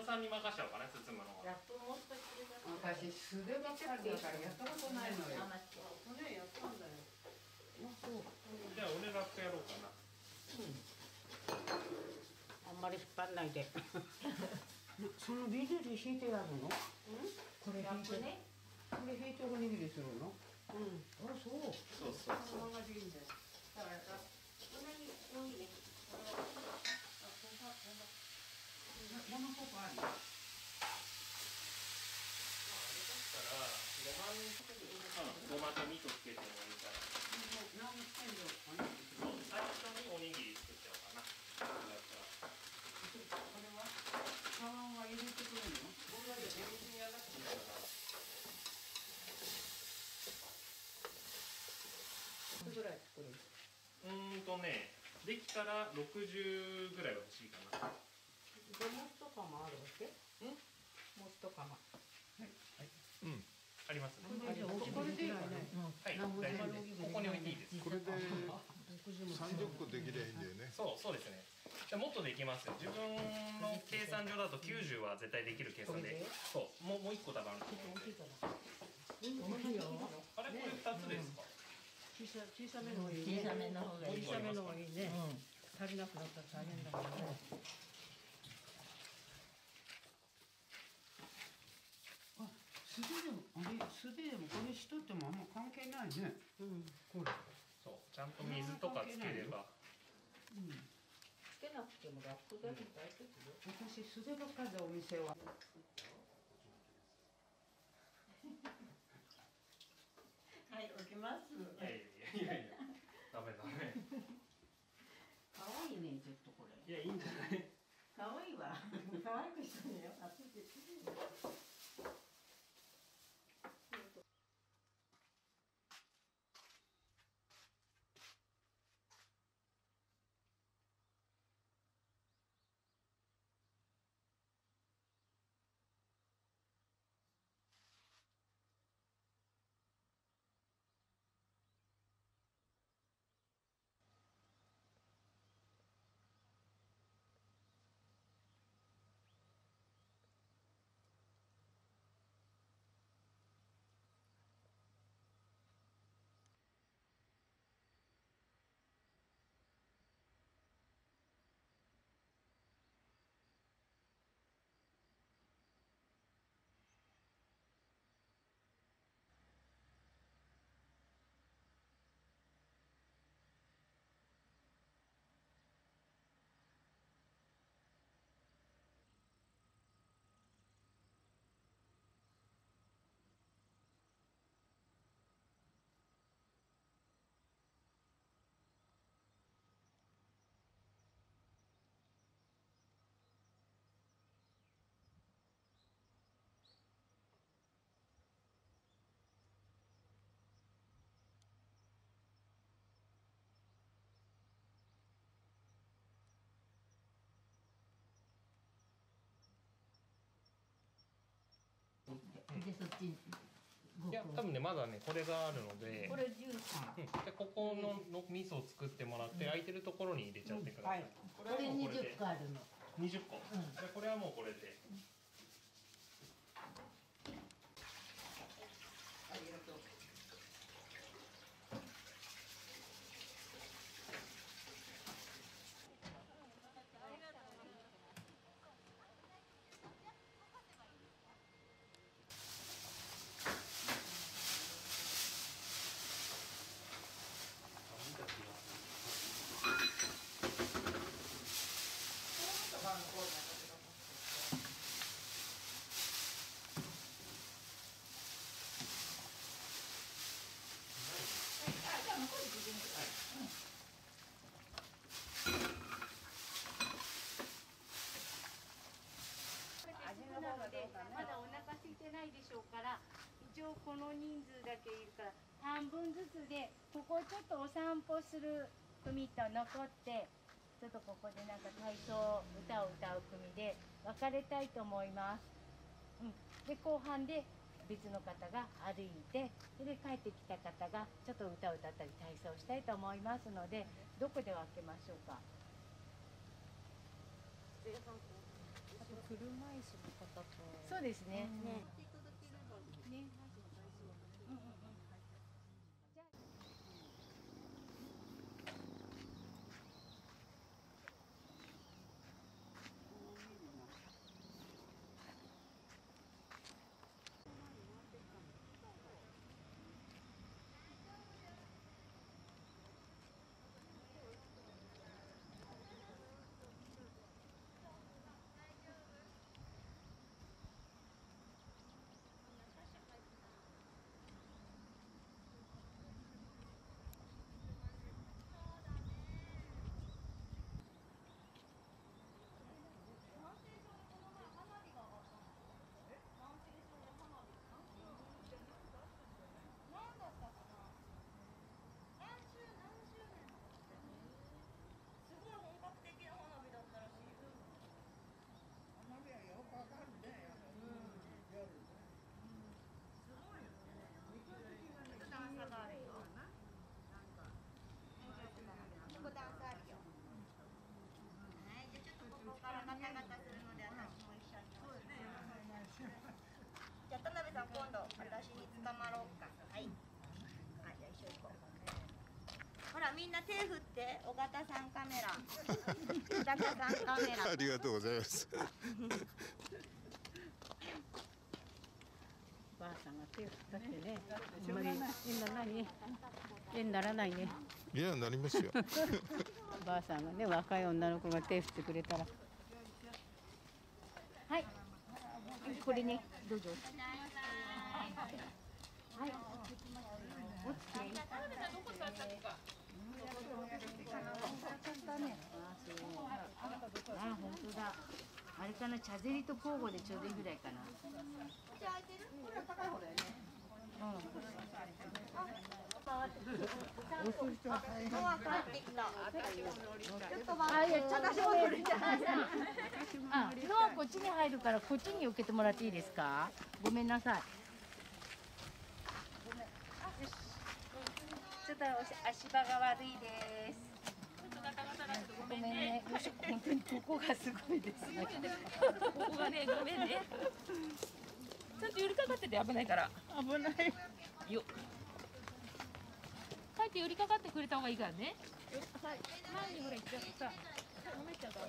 田さんに任しちゃおうかな包むのは。私素手ばっかりだからやった。ことないのよあ待ってねやったんだよ。じゃあ俺ラップやろうかな。あんまり引っ張んないで。そのビールで引いてやるの？これ引いて。ラップね。これ引いておにぎりするの？うん。あそう。そうそうそのままでいいんだよ。だからこんなに多いねこれはあこんなこんな山ここあるだったらごまごまと味噌つけてもいいから何してんのかなそう最初におにぎり作っちゃおうかなだったらこれは茶碗は入れてくれるのこんなで全然やらなくていいかいくぐらい作るなうーんとねできたら60ぐらいは欲しいかな。でもつとかもあるわけ？ん？もつとかもうん。ありますね。これでこれでいいかねはい大丈夫です。ここに置いていいです。これで30個できりゃいいんだよね。そうそうですね。じゃあもっとできますよ。自分の計算上だと90は絶対できる計算で？そうもうもう一個多分あると思うんでいいよあれこれ二つですか小さ小さめの方がいいね。小さめの方がいい小さめの方がいいね。足りなくなったら大変だもん。ねあ素手でもあれ素手でもこれしとってもあんま関係ないね。うん。これそう。ちゃんと水とかつければ。つけなくてもラップだけ大丈夫よ。私素手ばっかりでお店は。はい置きます。いやい。やいやいや。ダメダメ。可愛いねちょっとこれ。いやいいんじゃない？可愛いわ。可愛くしたね。よあでそっちいや多分ねまだねこれがあるのでこれジュースうん。でここのの味噌を作ってもらって空いてるところに入れちゃってください、はい。ここれはもうこれで。20個あるの。20個、でこれはもうこれでありがとうなのでまだお腹空いてないでしょうから一応この人数だけいるから半分ずつでここちょっとお散歩する組と残ってちょっとここでなんか体操歌を歌う組で分かれたいと思います。うん、で後半で別の方が歩いてで帰ってきた方がちょっと歌を歌ったり体操したいと思いますのでどこで分けましょうか？あと車椅スの方とそうですね。ねじゃあ田辺さん今度私に捕まろうかはいはいじゃあ一緒に行こうほらみんな手振って尾形さんカメラ尾形さんカメラありがとうございます。ばあさんが手を振ったってねあんまり縁な何縁にならないねいや、なりますよ。ばあさんがね若い女の子が手振ってくれたらはい。これね、どうぞ。はい。あ、本当だ。あれかな、茶ゼリと交互でちょうどいいぐらいかな。もう帰ってきたあ、いや、ちょっとごめんあ、こっちに入るから、こっちに受けてもらっていいですか？ごめんなさい。ちょっと足場が悪いです。ごめんね。本当にここがすごいですね。ここがねごめんね。ちゃんと寄りかかってて危ないから。危ない。よ。帰って寄りかかってくれた方がいいからね。はい。前にほら行っちゃったごめんちゃったご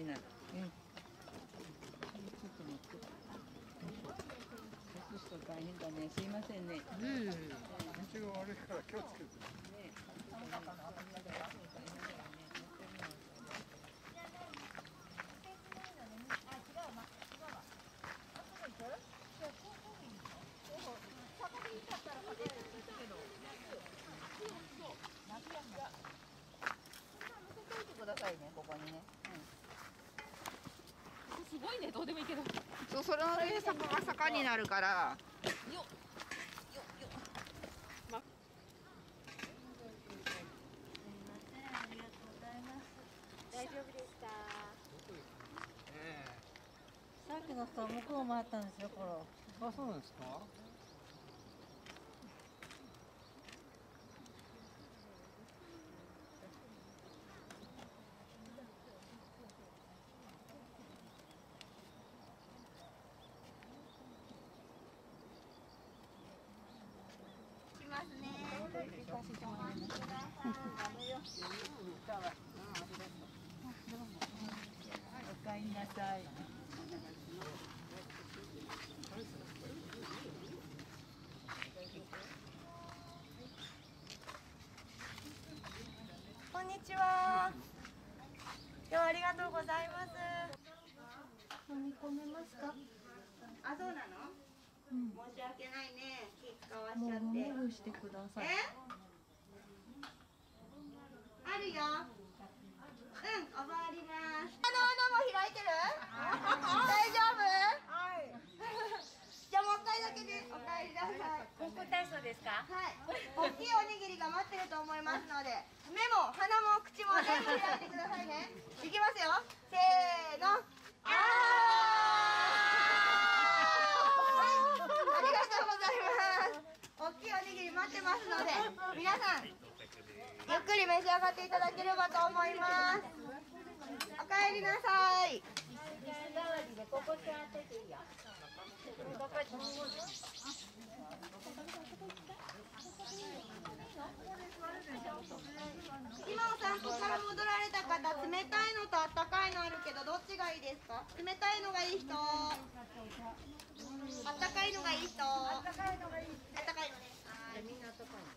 すごいなうん。ちょっと待って。隠すと大変だね。すいませんね。道が悪いから気をつけて。くださいね、ここにね。ねどうでもいいけどそう、それの上坂が坂になるから。よ大丈夫ですか？さっきの人は向こう回ったんですよこれあ、そうなんですか？おかえりなさい。こんにちは。今日はありがとうございます。飲み込めますか？あ、そうなの、申し訳ないね。気使わしちゃって。してくださえ？あるようん、おばわりますあの穴も開いてる？大丈夫？はい。じゃあもう一回だけでお帰りなさい。高校体操ですか？はい、大きいおにぎりが待ってると思いますので目も鼻も口も全部開いてくださいね。いきますよ。せーの。あー！ってますので皆さんゆっくり召し上がっていただければと思いますおかえりなさい。ここ座ってていいよここ今お散歩から戻られた方冷たいのとあったかいのあるけどどっちがいいですか？冷たいのがいい人。あったかいのがいい人。あったかいのがいい。あったかいの。ねはい。みんなあったかい。の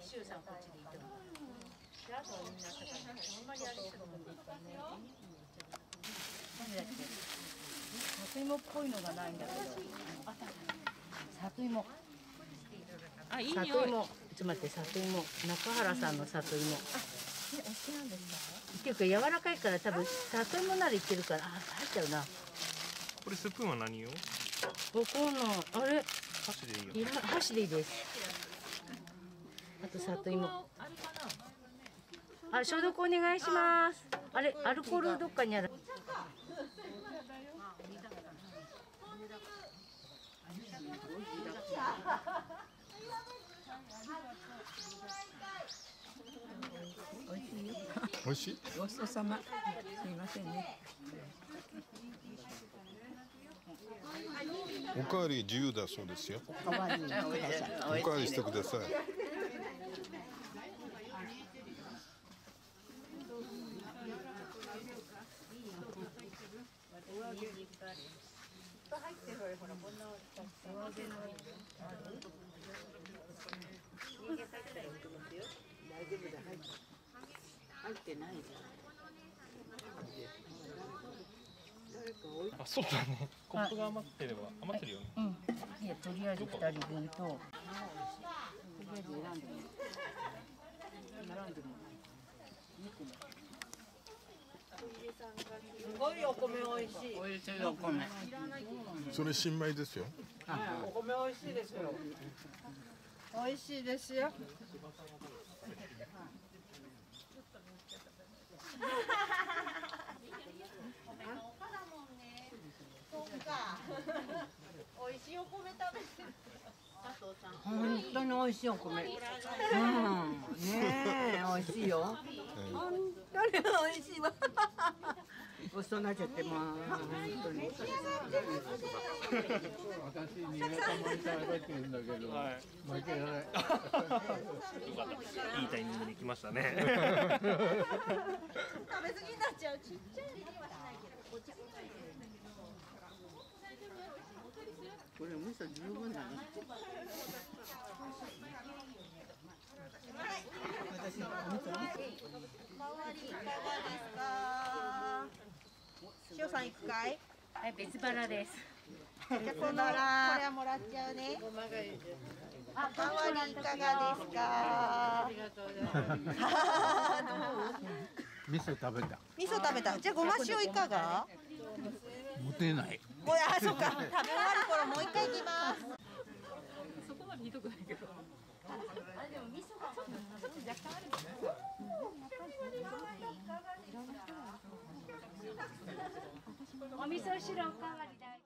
シュウさんこっちでい。い。と思う。里芋っぽいのがないんだけど。あ、里芋。あいい里匂い芋。ちょっと待って里芋。中原さんの里芋。えお好きなんですか？っていうか柔らかいから多分里芋ならいけるからあ入っちゃうな。これスプーンは何用ここのあれ？箸でいいよ箸でいいです。あと里芋。あ消毒お願いします。あれアルコールどっかにある。美味しい？ごちそうさま。すみませんね。おかわり自由だそうですよおかわりください。おかわりしてください入ってないじあそうだねコップが余ってれば余ってるよね。うん。いやとりあえず二人分と。とりあえず選んでみる。選ん。すごいお米美味しい。おいしいお米。それ新米ですよお米美味しいですよ。美味しいですよ。美味しいお米食べてる。本当に美味しいお米。うん。ねえ美味しいよ。本当に美味しいわ。ごちそうになっちゃってまあ本当に。いいいタイミングで来ましたね食べ過ぎになっちゃうちっちゃいにはしないけどこれ味噌十分だね。周りいかがですか。しおさん行くかい？はい別腹です。じゃあこのこれはもらっちゃうね。あ周りいかがですか？味噌食べた。味噌食べた。じゃあごま塩いかが？持てない。これあそっか。食べ終わる頃もう一回行きます。そこまでひどくないけどお味噌汁おかわりだ